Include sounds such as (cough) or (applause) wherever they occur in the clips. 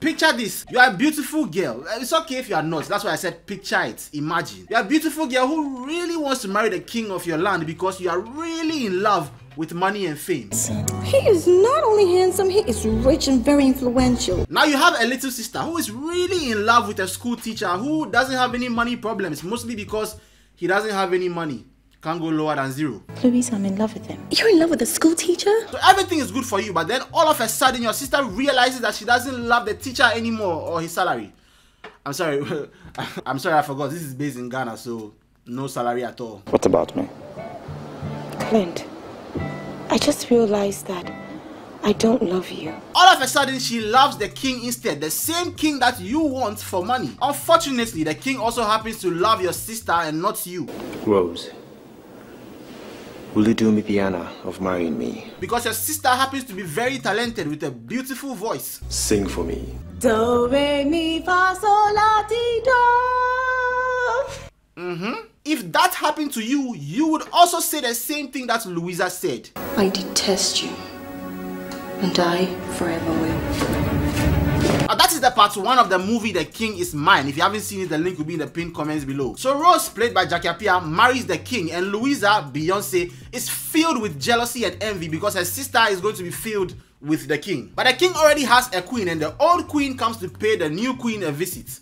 Picture this. You are a beautiful girl. Uh, It's okay if you are not. That's why I said picture it. Imagine. You are a beautiful girl who really wants to marry the king of your land because you are really in love with money and fame. He is not only handsome, he is rich and very influential. Now you have a little sister who is really in love with a school teacher who doesn't have any money problems, mostly because he doesn't have any money. Can't go lower than zero. Louise, I'm in love with him. You're in love with a school teacher? So everything is good for you, but then all of a sudden your sister realizes that she doesn't love the teacher anymore or his salary. I'm sorry, (laughs) I'm sorry, I forgot. This is based in Ghana, so no salary at all. What about me? Clint, I just realized that I don't love you. All of a sudden, she loves the king instead, the same king that you want for money. Unfortunately, the king also happens to love your sister and not you. Rose. Will you do me the honor of marrying me? Because your sister happens to be very talented with a beautiful voice. Sing for me. Do, re, mi, fa, sol, la, ti, do. Mm-hmm. If that happened to you, you would also say the same thing that Louisa said. I detest you. And I forever will. Now that is the part one of the movie The King is Mine. If you haven't seen it, the link will be in the pinned comments below. So Rose, played by Jackie Appiah, marries the king and Louisa, Beyonce, is filled with jealousy and envy because her sister is going to be filled with the king. But the king already has a queen and the old queen comes to pay the new queen a visit.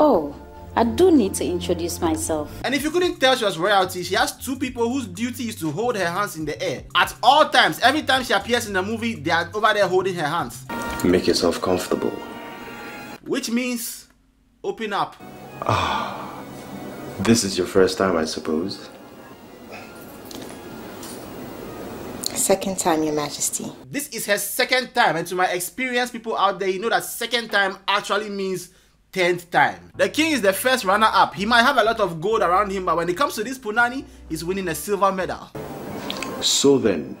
Oh, I do need to introduce myself. And if you couldn't tell she was royalty, she has two people whose duty is to hold her hands in the air. At all times, every time she appears in the movie, they are over there holding her hands. Make yourself comfortable. Which means, open up. Ah. This is your first time, I suppose. Second time, Your Majesty. This is her second time, and to my experienced people out there, you know that second time actually means 10th time. The king is the first runner up. He might have a lot of gold around him, but when it comes to this Punani, he's winning a silver medal. So then,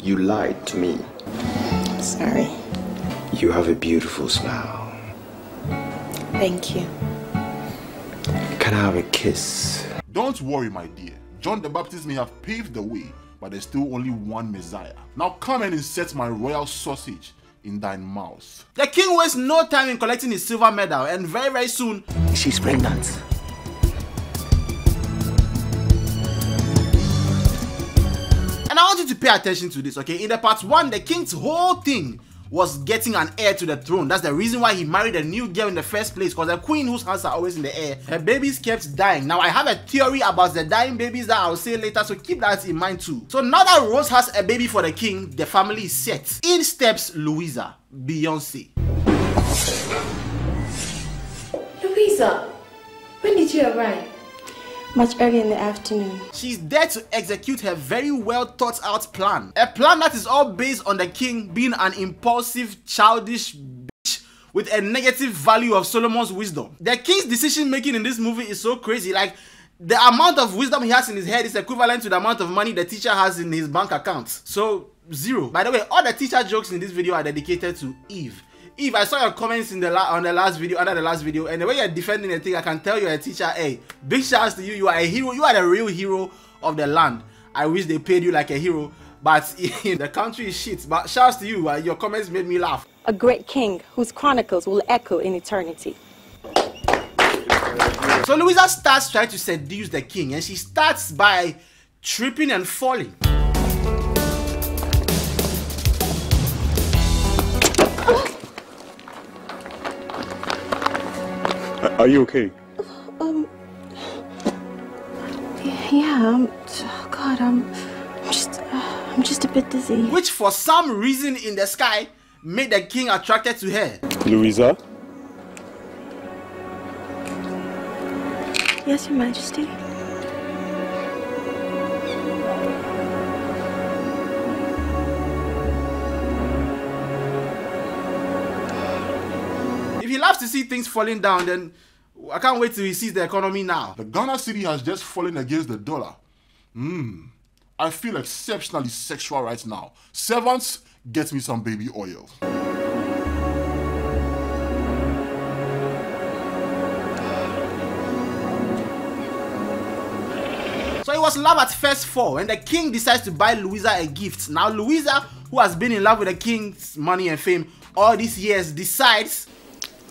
you lied to me. Sorry. You have a beautiful smile. Thank you. Can I have a kiss? Don't worry, my dear. John the Baptist may have paved the way, but there's still only one Messiah. Now come and insert my royal sausage in thine mouth. The king wastes no time in collecting his silver medal, and very, very soon, She's pregnant. And I want you to pay attention to this, okay? In the part one, the king's whole thing was getting an heir to the throne. That's the reason why he married a new girl in the first place, because the queen whose hands are always in the air, her babies kept dying. Now, I have a theory about the dying babies that I'll say later, so keep that in mind too. So now that Rose has a baby for the king, the family is set. In steps Louisa, Beyonce. Louisa, when did you arrive? Much earlier in the afternoon. She's there to execute her very well thought out plan. A plan that is all based on the king being an impulsive, childish bitch with a negative value of Solomon's wisdom. The king's decision making in this movie is so crazy. Like, the amount of wisdom he has in his head is equivalent to the amount of money the teacher has in his bank account. So, zero. By the way, all the teacher jokes in this video are dedicated to Eve. Eve, I saw your comments in the la- on the last video, under the last video, and the way you're defending the thing, I can tell you're a teacher. Hey, big shouts to you. You are a hero. You are the real hero of the land. I wish they paid you like a hero, but in (laughs) the country is shit. But shouts to you. Uh, your comments made me laugh. A great king whose chronicles will echo in eternity. So Louisa starts trying to seduce the king, and she starts by tripping and falling. Are you okay? Um. Yeah, I'm. Oh God, I'm. I'm just. Uh, I'm just a bit dizzy. which for some reason in the sky made the king attracted to her. Louisa? Yes, Your Majesty. If he loves to see things falling down, then I can't wait till he sees the economy now. The Ghana cedi has just fallen against the dollar. Mmm. I feel exceptionally sexual right now. Servants, get me some baby oil. So it was love at first fall, and the king decides to buy Louisa a gift. Now, Louisa, who has been in love with the king's money and fame, all these years decides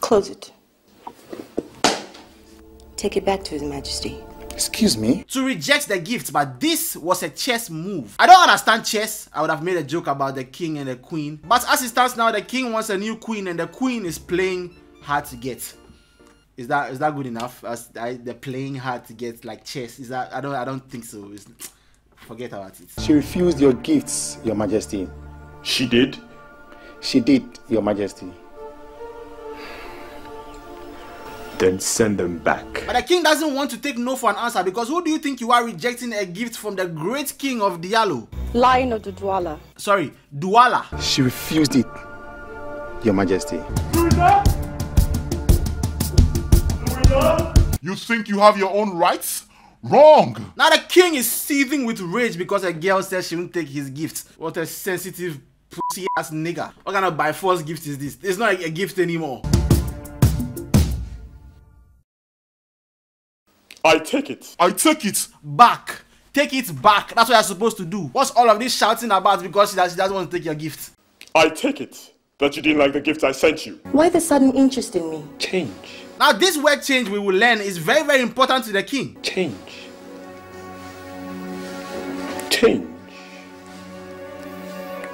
Close it. Take it back to His Majesty. Excuse me? to reject the gift, but this was a chess move. I don't understand chess. I would have made a joke about the king and the queen. But as it stands now, the king wants a new queen and the queen is playing hard to get. Is that is that good enough? As I, the playing hard to get like chess. Is that I don't I don't think so. It's, forget about it. She refused your gifts, Your Majesty. She did? She did, Your Majesty. Then send them back. But the king doesn't want to take no for an answer because who do you think you are rejecting a gift from the great king of Douala? Lion of the Dudwala. Sorry, Douala. She refused it, Your Majesty. You think you have your own rights? Wrong! Now the king is seething with rage because a girl said she won't take his gift. What a sensitive pussy ass nigga. What kind of by force gift is this? It's not a gift anymore. I take it. I take it. Back. Take it back. That's what you're supposed to do. What's all of this shouting about because she, does, she doesn't want to take your gift? I take it that you didn't like the gift I sent you. Why the sudden interest in me? Change. Now this word change we will learn is very very important to the king. Change. Change.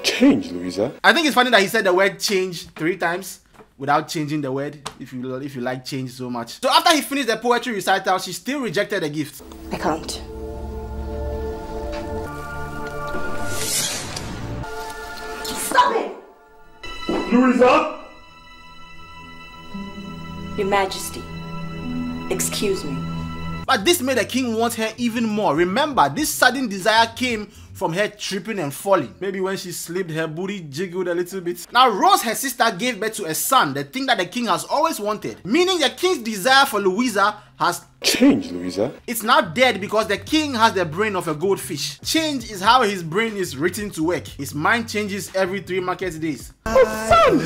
Change, Louisa. I think it's funny that he said the word change three times without changing the word. If you if you like change so much. So after he finished the poetry recital, she still rejected the gift. I can't. Stop it! Louisa? Your Majesty. Excuse me. But this made the king want her even more. Remember, this sudden desire came from her tripping and falling. Maybe when she slipped, her booty jiggled a little bit. Now, Rose, her sister, gave birth to a son, the thing that the king has always wanted. Meaning the king's desire for Louisa has changed, Louisa. it's now dead because the king has the brain of a goldfish. Change is how his brain is written to work. His mind changes every three market days. son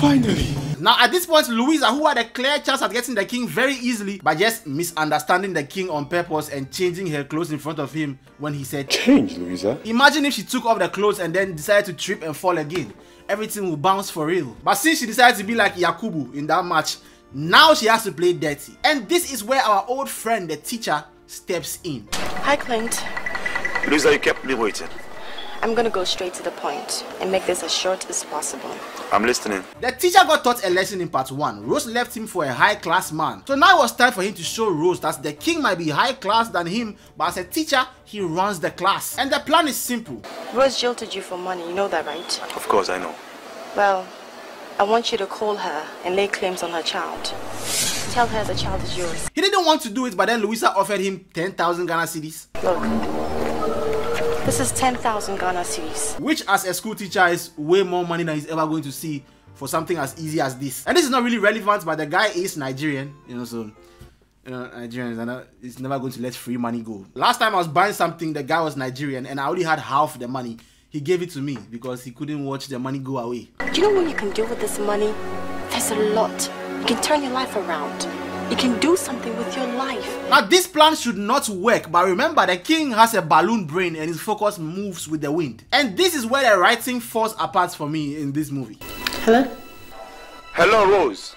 Finally. Now, at this point, Louisa, who had a clear chance at getting the king very easily by just misunderstanding the king on purpose and changing her clothes in front of him when he said, Change, Louisa. Imagine if she took off the clothes and then decided to trip and fall again. Everything will bounce for real. But since she decided to be like Yakubu in that match, now she has to play dirty. And this is where our old friend, the teacher, steps in. Hi, Clint. Louisa, you kept me waiting. I'm gonna go straight to the point and make this as short as possible. I'm listening. The teacher got taught a lesson in part 1. Rose left him for a high class man. So now it was time for him to show Rose that the king might be high class than him, but as a teacher, he runs the class. And the plan is simple. Rose jilted you for money, you know that, right? Of course, I know. Well, I want you to call her and lay claims on her child. Tell her the child is yours. He didn't want to do it, but then Louisa offered him 10,000 Ghana cedis, Look, this is 10,000 Ghana cedis. which as a school teacher is way more money than he's ever going to see for something as easy as this. And this is not really relevant, but the guy is Nigerian, you know, so you know, Nigerians are not, it's never going to let free money go. Last time I was buying something, the guy was Nigerian and I only had half the money. He gave it to me because he couldn't watch the money go away. Do you know what you can do with this money? There's a lot. You can turn your life around. You can do something with your life. Now, this plan should not work, but remember, the king has a balloon brain and his focus moves with the wind. And this is where the writing falls apart for me in this movie. Hello? Hello, Rose.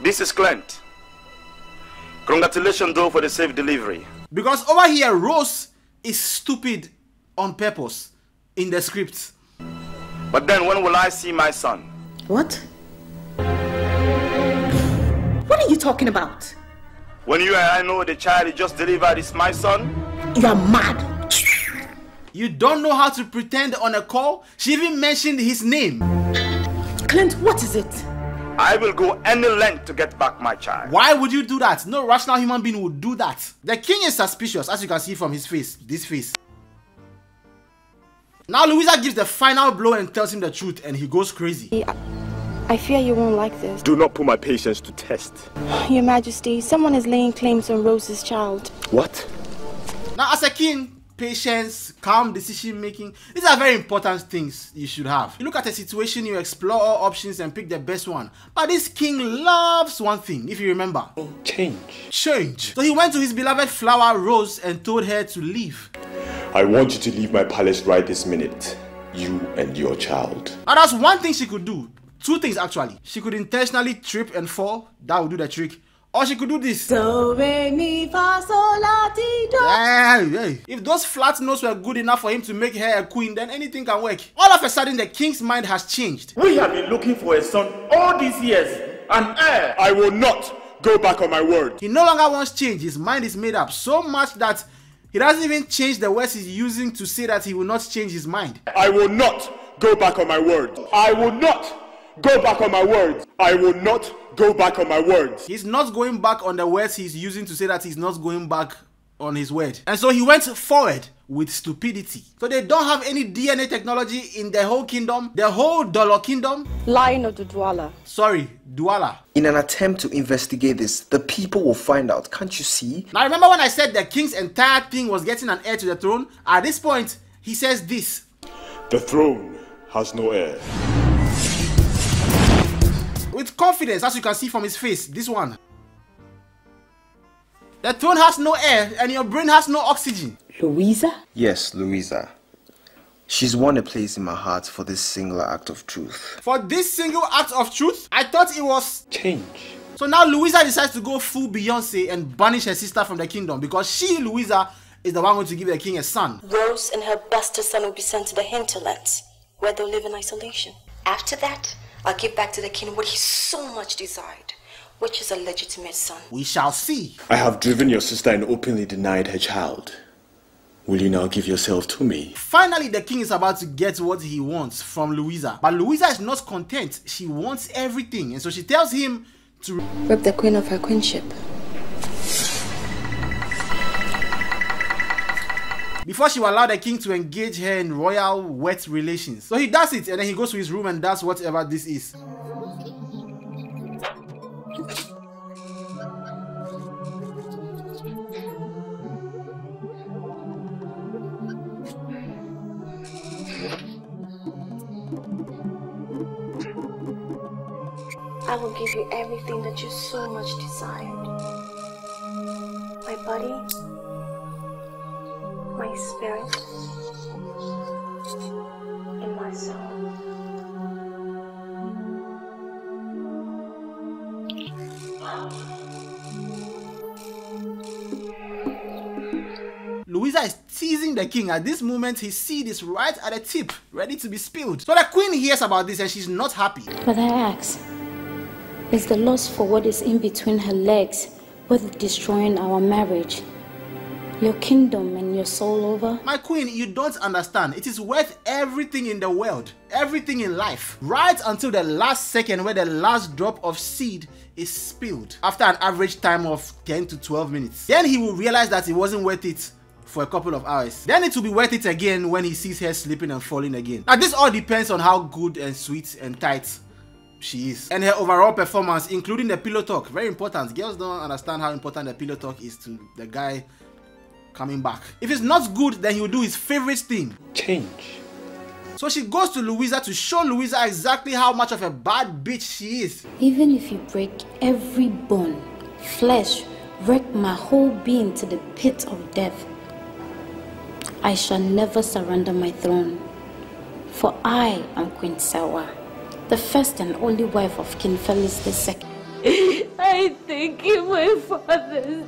This is Clint. Congratulations, though, for the safe delivery. Because over here, Rose is stupid on purpose in the script. But then, when will I see my son? What? What are you talking about? When you and I know the child you just delivered is my son? You are mad. You don't know how to pretend on a call? She even mentioned his name. Clint, what is it? I will go any length to get back my child. Why would you do that? No rational human being would do that. The king is suspicious, as you can see from his face. This face. Now Louisa gives the final blow and tells him the truth, and he goes crazy. I fear you won't like this. Do not put my patience to test. Your Majesty, someone is laying claims on Rose's child. What? Now, as a king, patience, calm decision making, these are very important things you should have. You look at a situation, you explore all options and pick the best one. But this king loves one thing, if you remember Change. change. So he went to his beloved flower Rose and told her to leave. I want you to leave my palace right this minute. You and your child. Now that's one thing she could do. Two things actually. She could intentionally trip and fall. That would do the trick. Or she could do this. Do, re, mi, fa, sol, la, ti, do. Hey, hey. If those flat notes were good enough for him to make her a queen, then anything can work. All of a sudden, the king's mind has changed. We have been looking for a son all these years. An heir. Eh, I will not go back on my word. He no longer wants change. His mind is made up so much that he doesn't even change the words he's using to say that he will not change his mind. I will not go back on my word. I will not go back on my words. I will not go back on my words. He's not going back on the words he's using to say that he's not going back on his word. And so he went forward with stupidity. So they don't have any DNA technology in the whole kingdom, the whole Douala kingdom. Line of Dudwala. Sorry, Douala. In an attempt to investigate this, the people will find out. Can't you see? Now remember when I said the king's entire thing was getting an heir to the throne? At this point, he says this. The throne has no heir. With confidence, as you can see from his face, this one. The throne has no air and your brain has no oxygen. Louisa? Yes, Louisa. She's won a place in my heart for this singular act of truth. For this single act of truth, I thought it was Change. So now Louisa decides to go full Beyonce and banish her sister from the kingdom because she, Louisa, is the one going to give the king a son. Rose and her bastard son will be sent to the hinterlands, where they'll live in isolation. After that, I'll give back to the king what he so much desired, which is a legitimate son. We shall see. I have driven your sister and openly denied her child. Will you now give yourself to me? Finally, the king is about to get what he wants from Louisa. But Louisa is not content. She wants everything. And so she tells him to Rip the queen of her queenship. Before she will allow the king to engage her in royal wet relations. So he does it and then he goes to his room and does whatever this is. I will give you everything that you so much desired. My body, my spirit, and my soul. Louisa is teasing the king. At this moment, his seed is right at the tip, ready to be spilled. So the queen hears about this and she's not happy. But I ask, is the loss for what is in between her legs worth destroying our marriage? Your kingdom and your soul over? My queen, you don't understand. It is worth everything in the world, everything in life, right until the last second where the last drop of seed is spilled after an average time of 10 to 12 minutes. Then he will realize that it wasn't worth it for a couple of hours. Then it will be worth it again when he sees her slipping and falling again. Now, this all depends on how good and sweet and tight she is and her overall performance, including the pillow talk. Very important. Girls don't understand how important the pillow talk is to the guy coming back. If it's not good, then he will do his favorite thing. Change. So she goes to Louisa to show Louisa exactly how much of a bad bitch she is. Even if you break every bone, flesh, wreck my whole being to the pit of death, I shall never surrender my throne. For I am Queen Sawa, the first and only wife of King Felix II. (laughs) I thank you, my father.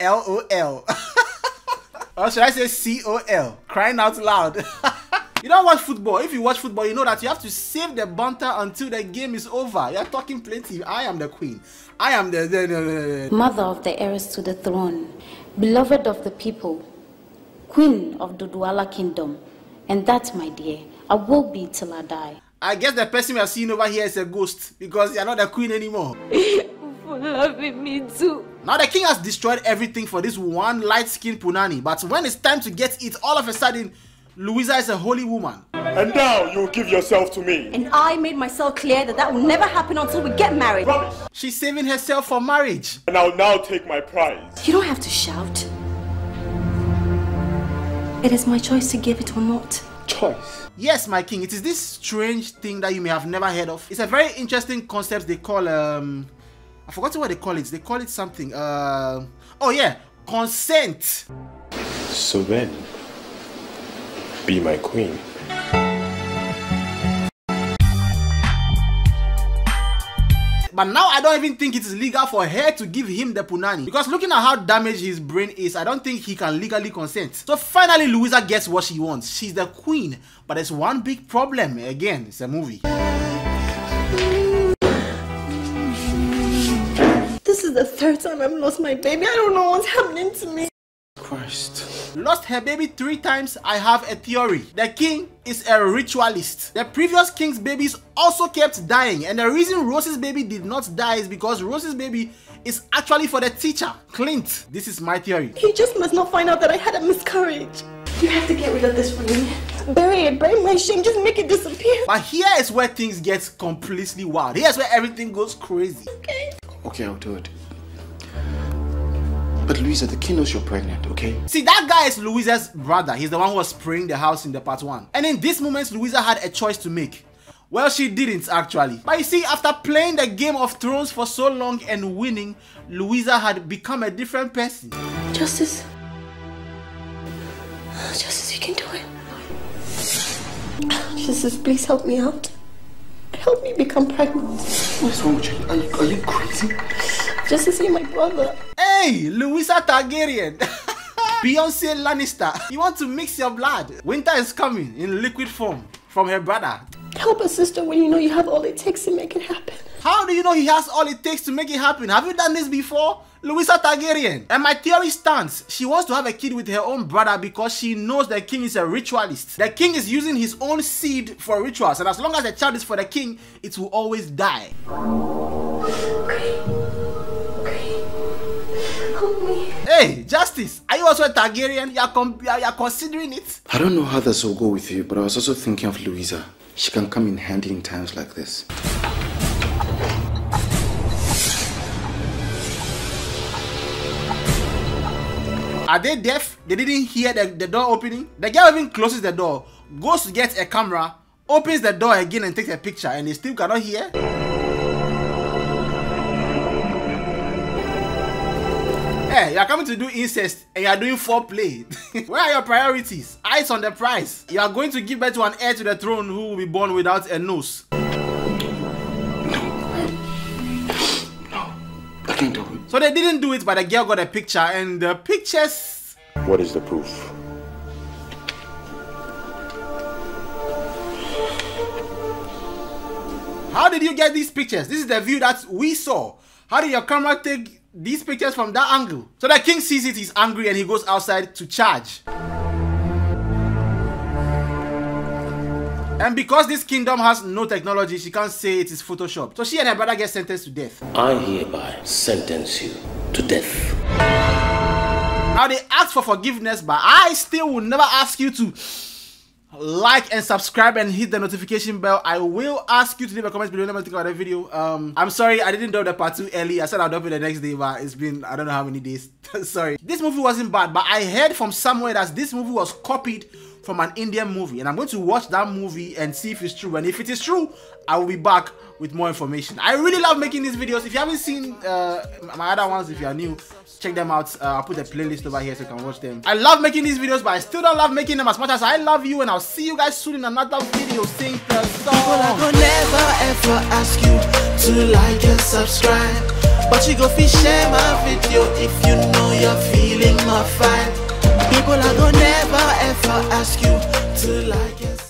LOL. (laughs) or should I say C O L? Crying out loud. (laughs) you don't watch football. If you watch football, you know that you have to save the banter until the game is over. You're talking plenty. I am the queen. I am the. the, the, the. Mother of the heirs to the throne, beloved of the people, queen of the Douala kingdom. And that, my dear, I will be till I die. I guess the person we are seeing over here is a ghost because you're not the queen anymore. (laughs) For loving me too. Now the king has destroyed everything for this one light-skinned punani, but when it's time to get it, all of a sudden, Louisa is a holy woman. And now you will give yourself to me. And I made myself clear that that will never happen until we get married. Rubbish. She's saving herself for marriage. And I'll now take my prize. You don't have to shout. It is my choice to give it or not. Choice. Yes, my king, it is this strange thing that you may have never heard of. It's a very interesting concept they call um I forgot what they call it. They call it something. Uh, oh yeah, consent. So then, be my queen. But now I don't even think it is legal for her to give him the punani. Because looking at how damaged his brain is, I don't think he can legally consent. So finally, Louisa gets what she wants. She's the queen. But there's one big problem. Again, it's a movie. Is the third time I've lost my baby. I don't know what's happening to me. Christ. Lost her baby three times, I have a theory. The king is a ritualist. The previous king's babies also kept dying and the reason Rose's baby did not die is because Rose's baby is actually for the teacher, Clint. This is my theory. He just must not find out that I had a miscarriage. You have to get rid of this for me. Bury it, bury my shame, just make it disappear. But here is where things get completely wild. Here's where everything goes crazy. Okay. Okay, I'll do it. But Louisa, the king knows you're pregnant, okay? See, that guy is Louisa's brother. He's the one who was spraying the house in the part one. And in this moment, Louisa had a choice to make. Well, she didn't actually. But you see, after playing the Game of Thrones for so long and winning, Louisa had become a different person. Justice. Justice, you can do it. Justice, please help me out. Help me become pregnant. What's wrong with you? Are you, are you crazy? Justice, you're my brother. Hey, Louisa Targaryen. (laughs) Beyonce Lannister. You want to mix your blood? Winter is coming in liquid form from her brother. Help a sister when you know you have all it takes to make it happen. How do you know he has all it takes to make it happen? Have you done this before? Louisa Targaryen. And my theory stands. She wants to have a kid with her own brother because she knows the king is a ritualist. The king is using his own seed for rituals and as long as the child is for the king, it will always die. Okay. Okay. Help me. Hey, Justice, are you also a Targaryen? You're, you're considering it? I don't know how this will go with you, but I was also thinking of Louisa. She can come in handy in times like this. Are they deaf? They didn't hear the, the door opening? The girl even closes the door, goes to get a camera, opens the door again and takes a picture and they still cannot hear? Hey, you're coming to do incest and you're doing foreplay. (laughs) Where are your priorities? Eyes on the prize. You are going to give birth to an heir to the throne who will be born without a nose. No, I can't do it. So they didn't do it, but the girl got a picture and the pictures What is the proof? How did you get these pictures? This is the view that we saw. How did your camera take these pictures from that angle? So the king sees it, he's angry, and he goes outside to charge. And because this kingdom has no technology, she can't say it is Photoshop. So she and her brother get sentenced to death. I hereby sentence you to death. Now they ask for forgiveness, but I still will never ask you to like and subscribe and hit the notification bell. I will ask you to leave a comment below. Me think about the video. Um, I'm sorry I didn't drop the part two early. I said I'll drop it the next day, but it's been I don't know how many days. (laughs) sorry. This movie wasn't bad, but I heard from somewhere that this movie was copied from an Indian movie, and I'm going to watch that movie and see if it's true. And if it is true, I will be back with more information. I really love making these videos. If you haven't seen uh, my other ones, if you are new, check them out. Uh, I'll put a playlist over here so you can watch them. I love making these videos, but I still don't love making them as much as I love you. And I'll see you guys soon in another video. Sing the song. I go never ever ask you to like and subscribe. But you go fi share my video if you know you're feeling my vibe. People, I go never ever ask you to like and